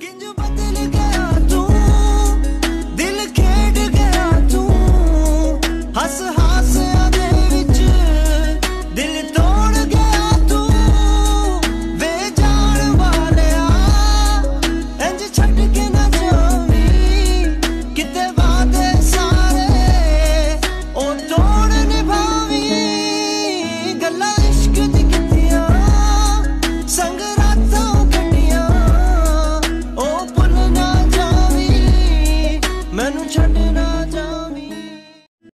ginju badal